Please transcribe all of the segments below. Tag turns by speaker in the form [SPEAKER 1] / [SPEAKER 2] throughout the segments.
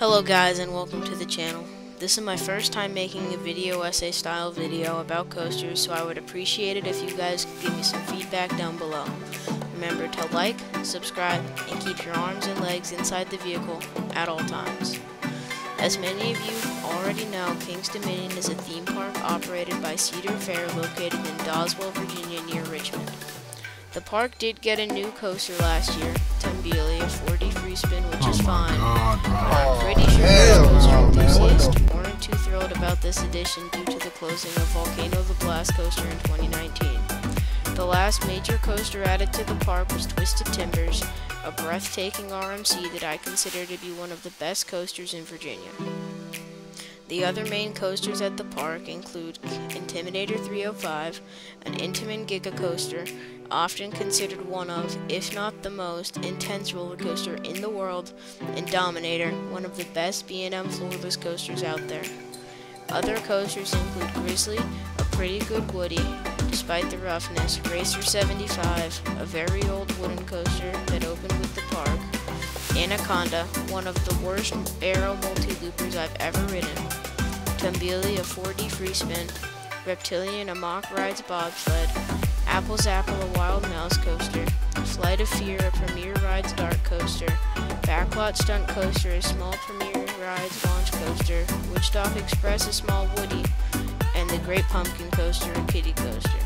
[SPEAKER 1] Hello guys and welcome to the channel. This is my first time making a video essay style video about coasters so I would appreciate it if you guys could give me some feedback down below. Remember to like, subscribe, and keep your arms and legs inside the vehicle at all times. As many of you already know, Kings Dominion is a theme park operated by Cedar Fair located in Doswell, Virginia near Richmond. The park did get a new coaster last year, Tumbili, a 4D free spin, which oh is
[SPEAKER 2] oh
[SPEAKER 1] fine.
[SPEAKER 2] God,
[SPEAKER 1] this addition due to the closing of Volcano the Blast coaster in 2019. The last major coaster added to the park was Twisted Timbers, a breathtaking RMC that I consider to be one of the best coasters in Virginia. The other main coasters at the park include Intimidator 305, an Intamin Giga coaster, often considered one of, if not the most, intense roller coaster in the world, and Dominator, one of the best B&M floorless coasters out there. Other coasters include Grizzly, a pretty good woody, despite the roughness, Racer 75, a very old wooden coaster that opened with the park, Anaconda, one of the worst Arrow multi-loopers I've ever ridden, Tumbili, a 4D free spin, Reptilian, a Mack Rides bobsled, Apple Zapple, a wild mouse coaster, Flight of Fear, a Premier Rides dark coaster, Backlot Stunt Coaster, a small Premier Rides launch coaster, Woodstock Express, a small Woody, and the Great Pumpkin Coaster, a kiddie coaster.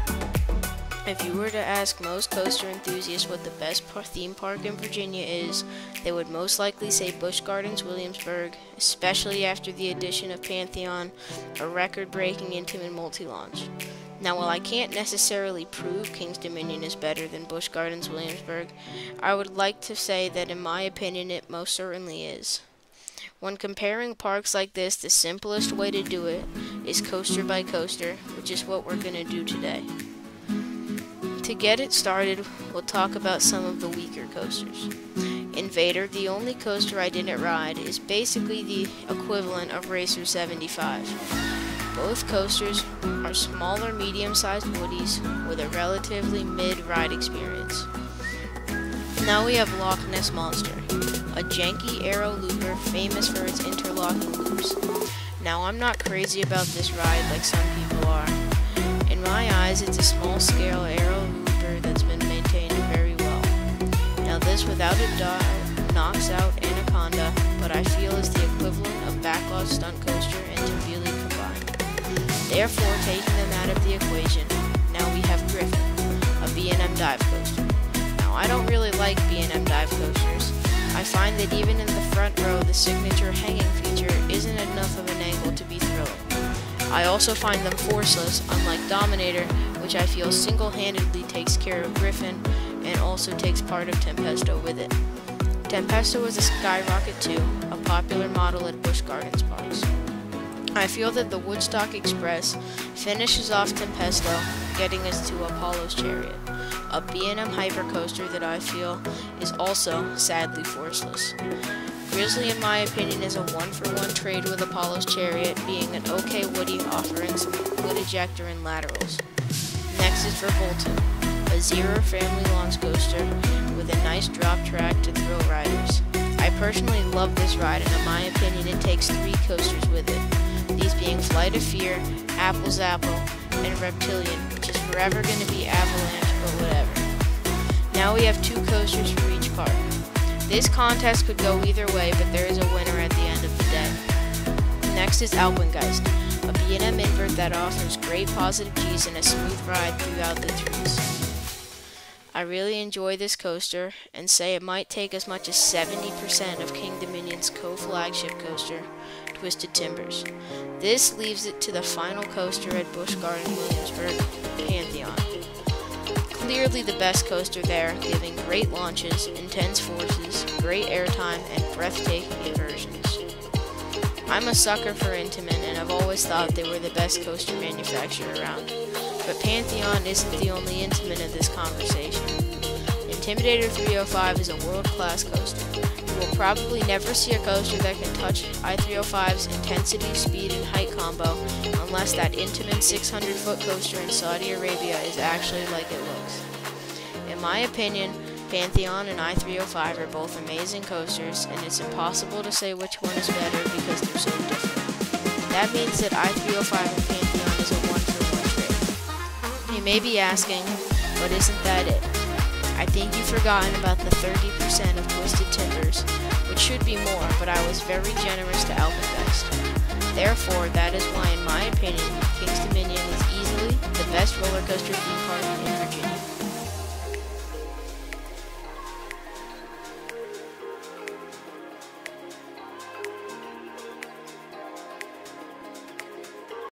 [SPEAKER 1] If you were to ask most coaster enthusiasts what the best theme park in Virginia is, they would most likely say Busch Gardens Williamsburg, especially after the addition of Pantheon, a record-breaking Intamin multi-launch. Now, while I can't necessarily prove Kings Dominion is better than Busch Gardens Williamsburg, I would like to say that in my opinion it most certainly is. When comparing parks like this, the simplest way to do it is coaster by coaster, which is what we're going to do today. To get it started, we'll talk about some of the weaker coasters. InvadR, the only coaster I didn't ride, is basically the equivalent of Racer 75. Both coasters are smaller medium-sized woodies with a relatively mid-ride experience. Now we have Loch Ness Monster, a janky Arrow looper famous for its interlocking loops. Now I'm not crazy about this ride like some people are. In my eyes, it's a small-scale Arrow looper that's been maintained very well. Now this, without a doubt, knocks out Anaconda, but I feel is the equivalent of Backlot Stunt Coaster and Tumbili combined. Therefore, taking them out of the equation, now we have Griffon, a B&M dive coaster. Now I don't really like B&M dive coasters. I find that even in the front row, the signature hanging feature isn't enough of an angle to be thrilling. I also find them forceless, unlike Dominator, which I feel single-handedly takes care of Griffon and also takes part of Tempesto with it. Tempesto is a Skyrocket 2, a popular model at Busch Gardens parks. I feel that the Woodstock Express finishes off Tempesto, getting us to Apollo's Chariot, a B&M hypercoaster that I feel is also sadly forceless. Grizzly, in my opinion, is a one-for-one -one trade with Apollo's Chariot, being an okay Woody offering some wood ejector and laterals. Next is Verbolten, a Zierer family launch coaster with a nice drop track to thrill riders. I personally love this ride, and in my opinion, it takes three coasters with it. These being Flight of Fear, Apple Zapple, and Reptilian, which is forever going to be Avalanche, but whatever. Now we have two coasters for each park. This contest could go either way, but there is a winner at the end of the day. Next is Alpengeist, a B&M invert that offers great positive G's and a smooth ride throughout the trees. I really enjoy this coaster and say it might take as much as 70% of King Dominion's co-flagship coaster, Twisted Timbers. This leaves it to the final coaster at Busch Garden Williamsburg, Pantheon clearly the best coaster there, giving great launches, intense forces, great airtime, and breathtaking inversions. I'm a sucker for Intamin, and I've always thought they were the best coaster manufacturer around. But Pantheon isn't the only Intamin of this conversation. Intimidator 305 is a world-class coaster. You will probably never see a coaster that can touch i305's intensity, speed, and height combo unless that Intamin 600-foot coaster in Saudi Arabia is actually like it looks. In my opinion, Pantheon and I-305 are both amazing coasters, and it's impossible to say which one is better because they're so different. That means that I-305 and Pantheon is a one-for-one trade. You may be asking, but isn't that it? I think you've forgotten about the 30% of Twisted Timbers, which should be more, but I was very generous to Alpengeist. Therefore, that is why, in my opinion, Kings Dominion is easily the best roller coaster theme park in Virginia.